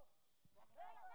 Hey,